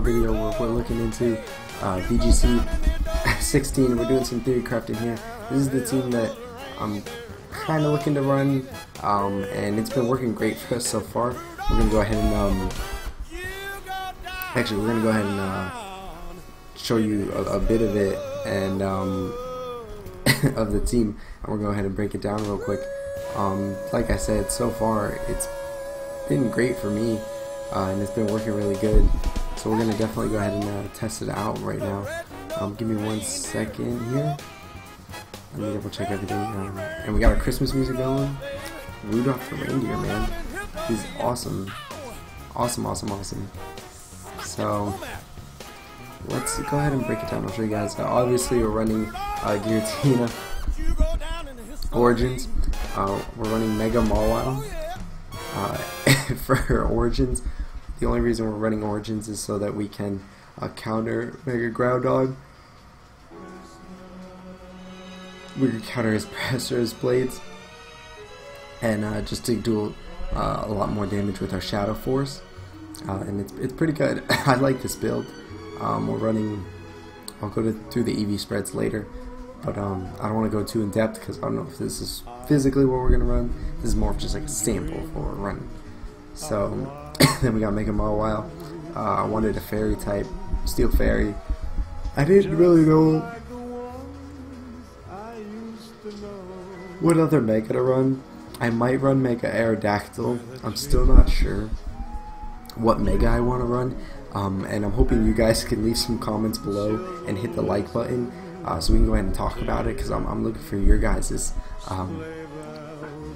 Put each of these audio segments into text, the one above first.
Video where we're looking into uh, VGC 16 we're doing some theory crafting here. This is the team that I'm kind of looking to run um, and it's been working great for us so far. We're going to go ahead and um, actually we're going to go ahead and uh, show you a, a, bit of it and um, of the team and we're going to go ahead and break it down real quick. Um, like I said, so far it's been great for me uh, and it's been working really good. So we're gonna definitely go ahead and uh, test it out right now. Um, give me one second here. Let me double check everything. Um, and we got our Christmas music going. Rudolph the reindeer, man. He's awesome. Awesome, awesome, awesome. So let's go ahead and break it down. I'll show you guys. Uh, obviously, we're running uh, Giratina Origins. Uh, we're running Mega Mawile uh, for her Origins. The only reason we're running Origins is so that we can uh, counter Mega Groudon. We can counter his Precipice Blades. And uh, just to do uh, a lot more damage with our Shadow Force. Uh, and it's, it's pretty good. I like this build. Um, we're running, I'll go to, through the EV spreads later. But um, I don't want to go too in depth because I don't know if this is physically what we're going to run. This is more of just like a sample for what we're running. So then we got Mega Mawile. Uh, I wanted a fairy type, Steel Fairy. I didn't really know what other Mega to run. I might run Mega Aerodactyl. I'm still not sure what Mega I want to run. Um, and I'm hoping you guys can leave some comments below and hit the like button uh, so we can go ahead and talk about it because I'm, I'm, looking for your guys' um,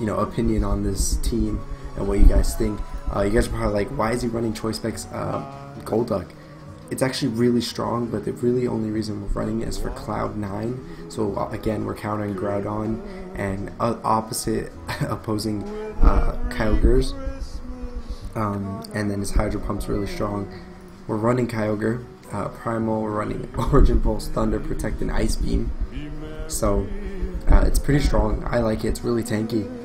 you know opinion on this team and what you guys think. Uh, you guys are probably like, why is he running Choice Specs uh, Golduck? It's actually really strong, but the really only reason we're running it is for Cloud 9. So uh, again, we're countering Groudon and uh, opposite opposing uh, Kyogre's. Um, and then his Hydro Pump's really strong. We're running Kyogre, uh, Primal, we're running Origin Pulse, Thunder, Protect, and Ice Beam. So it's pretty strong. I like it. It's really tanky.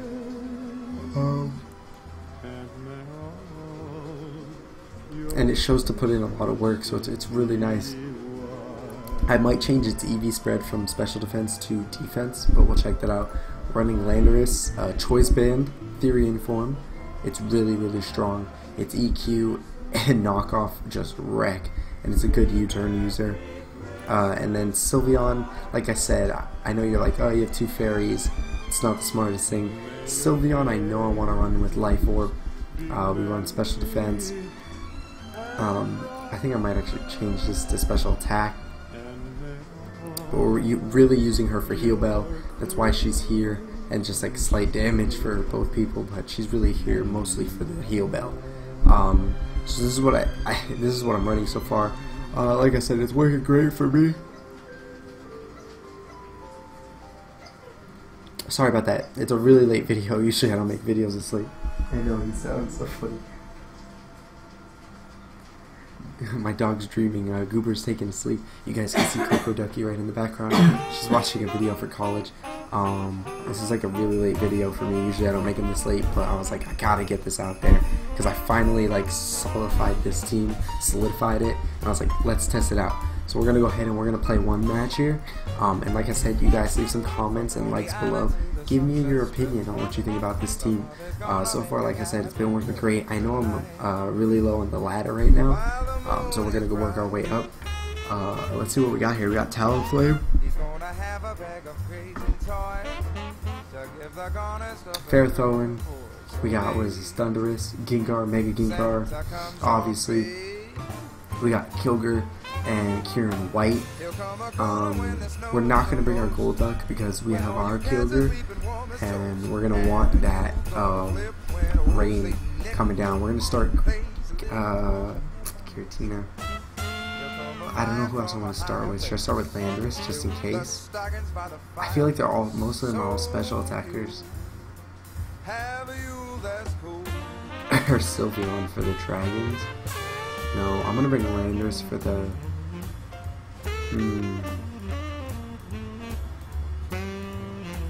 And it shows to put in a lot of work, so it's, it's really nice. I might change its EV spread from special defense to defense, but we'll check that out. Running Landorus, uh, Choice Band, Therian form. It's really, really strong. Its EQ and knockoff just wreck, and it's a good U-turn user. Uh, and then Sylveon, like I said, I know you're like, oh, you have two fairies. It's not the smartest thing. Sylveon, I know I want to run with Life Orb. Uh, we run Special Defense. Um, I think I might actually change this to Special Attack. But we're really using her for Heal Bell. That's why she's here. And just like slight damage for both people, but she's really here mostly for the Heal Bell. Um, so this is what I, I, this is what I'm running so far. Uh, like I said, it's working great for me. Sorry about that. It's a really late video. Usually I don't make videos asleep. I know he sounds so funny. My dog's dreaming. Uh, Goober's taking a sleep. You guys can see Coco Ducky right in the background. She's watching a video for college. Um, this is like a really late video for me. Usually I don't make them this late, but I was like, I gotta get this out there because I finally like solidified this team, solidified it, and I was like, let's test it out. So we're gonna go ahead and we're gonna play one match here. Um, and like I said, you guys leave some comments and likes below. Give me your opinion on what you think about this team. Uh, so far, like I said, it's been working great. I know I'm uh, really low on the ladder right now, um, so we're gonna go work our way up. Uh, let's see what we got here. We got Talonflame. Ferrothorn. We got, what is this, Thundurus, Gengar, Mega Gengar, obviously. We got Kyogre and Kyurem White. Um, we're not going to bring our Golduck because we have our Kyogre, and we're going to want that um, rain coming down. We're going to start uh. I don't know who else I want to start with. Should I start with Landorus just in case? I feel like they're all, most of them are all special attackers. or Sylveon for the dragons. No, I'm gonna bring Landorus for the Hmm.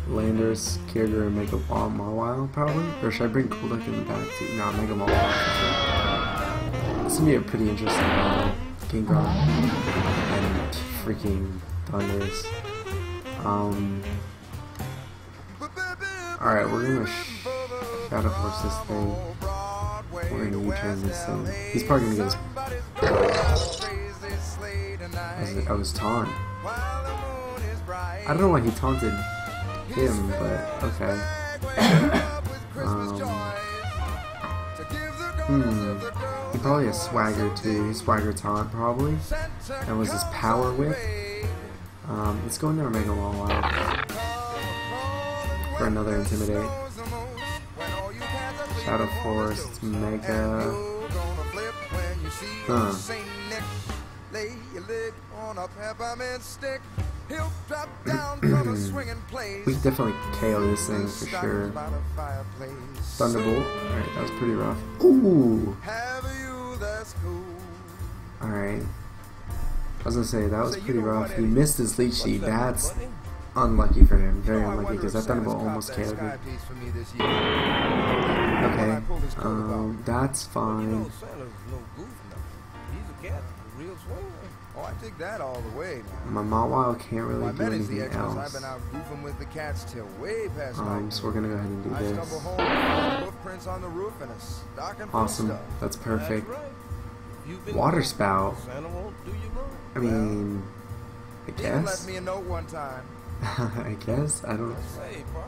Landorus, Kyogre, and Mega Mawile, probably? Or should I bring Golduck in the back too? No, Mega Mawile. This is gonna be a pretty interesting battle. Gengar and freaking Thundurus. Um, Alright, we're gonna sh Shadow Force this thing. We're gonna U-turn this thing. He's probably gonna get his... I was, I was taunt. I don't know why he taunted him, but okay. um, hmm. He probably has swagger too. Swagger taunt probably. That was his power whip. Um, let's go into our Mega Mawile for another Intimidate. Shadow Force, Mega. Huh. We definitely KO this thing for sure. Thunderbolt. Alright, that was pretty rough. Ooh! Alright. I was gonna say, that was pretty rough. He missed his Leech Seed. That's unlucky for him. Very unlucky because that Thunderbolt almost KO'd me. Okay. Um, that's fine. Oh, I take that all the way, My Mawile can't really do anything I've else. been out goofing with the cats till way past Um, so we're gonna go ahead and do I stumble this. home, find on the roof and a stocking full Awesome. stuff. That's perfect. Water spout. I mean, I Even left guess. me a note one time. I guess. I don't.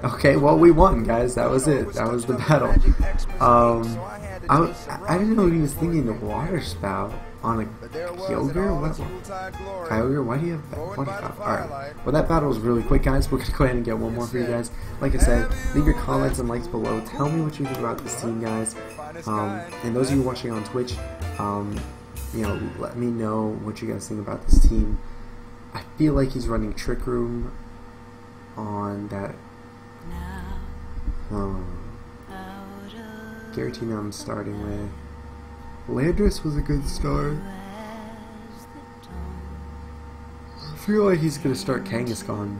Okay, well we won, guys. That was it. That was the battle. Um, I, I didn't know he was thinking the water spout on a Kyogre. What? Kyogre, why do you have water spout? Alright. Well, that battle was really quick, guys. We're gonna go ahead and get one more for you guys. Like I said, leave your comments and likes below. Tell me what you think about this team, guys. Um, and those of you watching on Twitch, um, you know, let me know what you guys think about this team. I feel like he's running Trick Room on that. Um, Giratina I'm starting with. Landris was a good start. I feel like he's gonna start Kangaskhan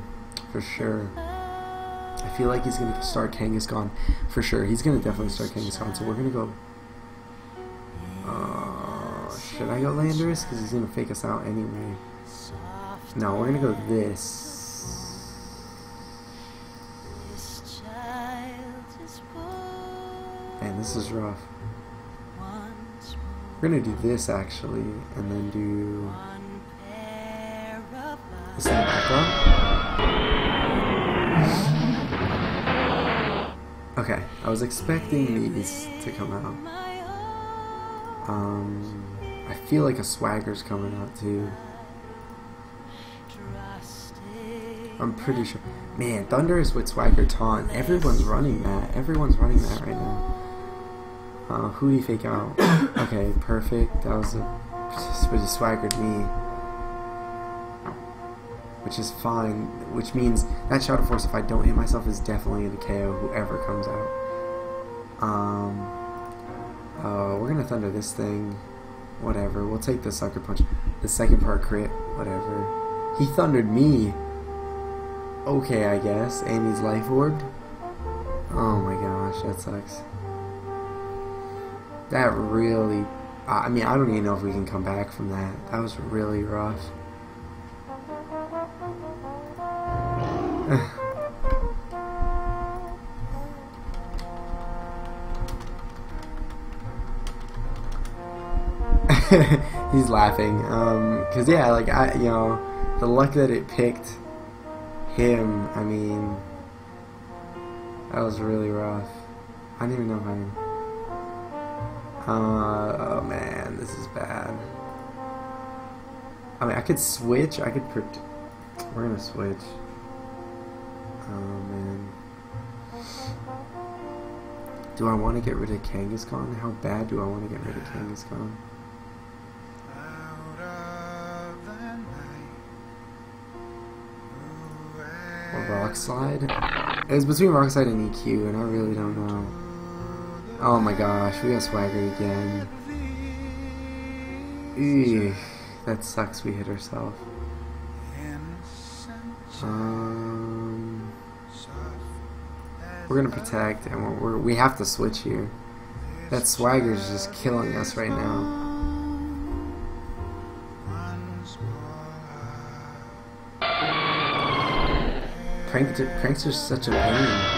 for sure. I feel like he's gonna start Kangaskhan for sure. He's gonna definitely start Kangaskhan, so we're gonna go. Uh, should I go Landris? Because he's gonna fake us out anyway. No, we're gonna go this. Man, this is rough. We're gonna do this actually, and then do the background. Okay, I was expecting these to come out. Um, I feel like a swagger's coming out too. I'm pretty sure. Man, Thundurus with Swagger Taunt. Everyone's running that. Everyone's running that right now. Uh, who do you fake out? okay, perfect. That was a. He swaggered me. Which is fine. Which means that Shadow Force, if I don't hit myself, is definitely going to KO whoever comes out. Um. Uh, we're going to Thunder this thing. Whatever. We'll take the Sucker Punch. The second part crit. Whatever. He thundered me okay, I guess. Amy's life orb. Oh my gosh, that sucks. That really. I mean, I don't even know if we can come back from that. That was really rough. He's laughing. Um, cause yeah, like I, you know, the luck that it picked him, I mean, that was really rough. I don't even know how. Uh, oh man, this is bad. I mean, I could switch. I could. We're gonna switch. Oh man. Do I want to get rid of Kangaskhan? How bad do I want to get rid of Kangaskhan? Or Rock Slide? It was between Rock Slide and EQ, and I really don't know. Oh my gosh, we got Swagger again. Eugh, that sucks we hit ourselves. Um, we're gonna protect and we're, we're, we have to switch here. That swagger is just killing us right now. Prankster, prankster's such a pain.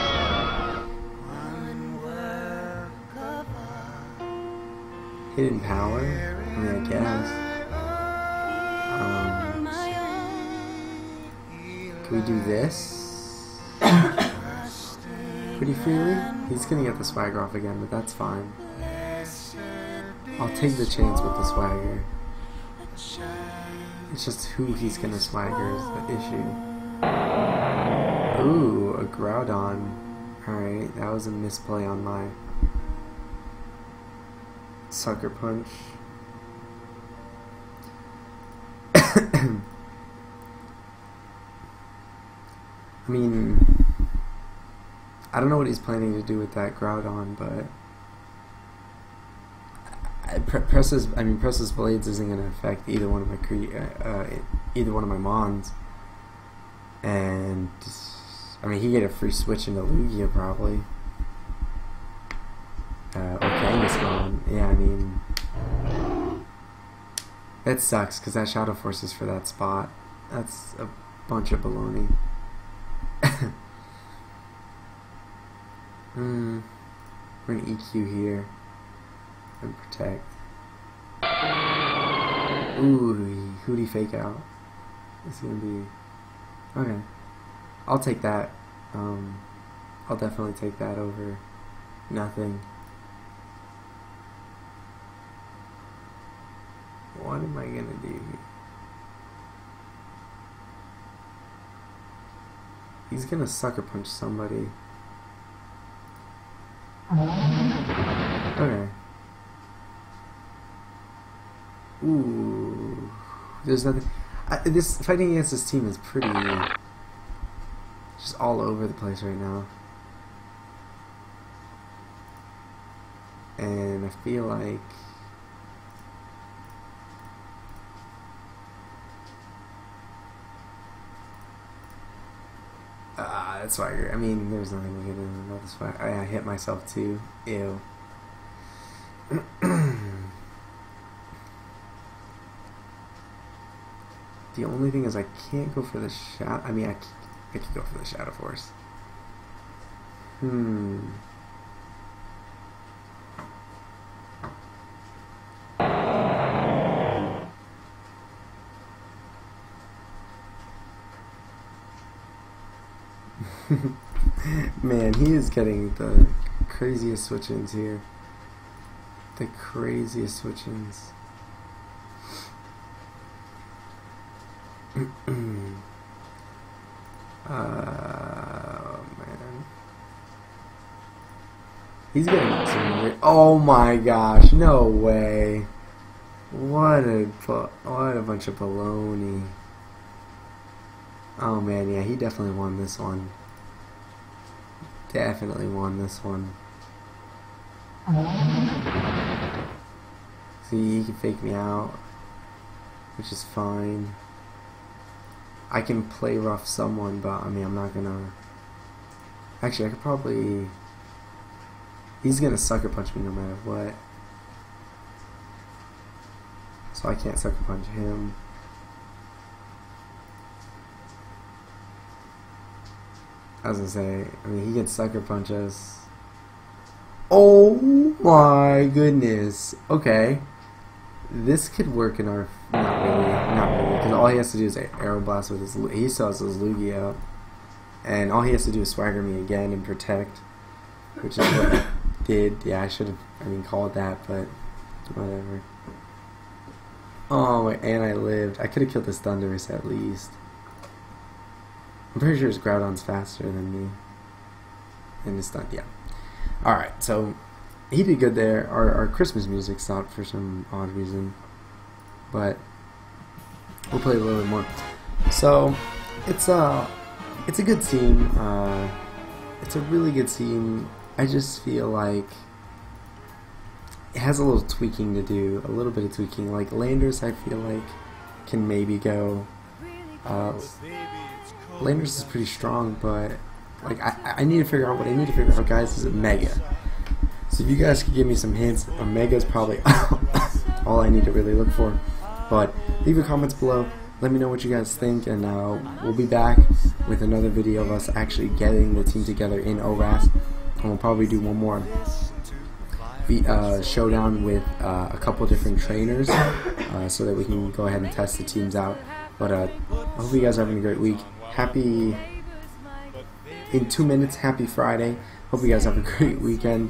Hidden power? I mean, I guess. Um, can we do this? Pretty freely? He's gonna get the swagger off again, but that's fine. I'll take the chance with the swagger. It's just who he's gonna swagger is the issue. Ooh, a Groudon. Alright, that was a misplay on my sucker punch. I mean, I don't know what he's planning to do with that Groudon, but presses. I mean, precipice blades isn't going to affect either one of my cre- uh, uh, either one of my mons, and I mean, he get a free switch into Lugia probably. That sucks because that Shadow Force is for that spot. That's a bunch of baloney. hmm. We're gonna EQ here and protect. Ooh, Hootie fake out. It's gonna be okay. I'll take that. Um, I'll definitely take that over nothing. What am I gonna do here? He's gonna sucker punch somebody. Okay. Ooh. There's nothing. I, this fighting against this team is pretty. Just all over the place right now. And I feel like. Why. I mean, there's nothing we can do about this fight. I, I hit myself too. Ew. the only thing is I can't go for the shot. I mean, I, I could go for the Shadow Force. Hmm. Man, he is getting the craziest switch-ins here. The craziest switch-ins. oh, man. He's getting some Oh my gosh, no way. What a what a bunch of baloney. Oh man, yeah, he definitely won this one. Definitely won this one. See, he can fake me out, which is fine. I can play rough someone, but I mean, I'm not gonna. Actually, I could probably. He's gonna sucker punch me no matter what. So I can't sucker punch him. I was gonna say, I mean, he can sucker punch us. Oh my goodness. Okay. This could work in our. Not really. Not really. Because all he has to do is Aeroblast with his. He still has his Lugia. And all he has to do is swagger me again and protect. Which is what he did. Yeah, I should have. I mean, called that, but. Whatever. Oh, and I lived. I could have killed this Thundurus at least. I'm pretty sure Groudon's faster than me. And it's not, yeah. Alright, so he did good there. Our, our Christmas music stopped for some odd reason. But we'll play a little bit more. So it's a it's a good team. Uh, it's a really good team. I just feel like it has a little tweaking to do, a little bit of tweaking. Like Landers, I feel like can maybe go. Uh, Landers is pretty strong, but like I, I need to figure out what I need to figure out, guys. Is Mega? So if you guys could give me some hints, Omega is probably all I need to really look for. But leave your comments below. Let me know what you guys think, and uh, we'll be back with another video of us actually getting the team together in ORAS. And we'll probably do one more uh, showdown with uh, a couple different trainers uh, so that we can go ahead and test the teams out. But uh, I hope you guys are having a great week happy, in two minutes, happy Friday. Hope you guys have a great weekend.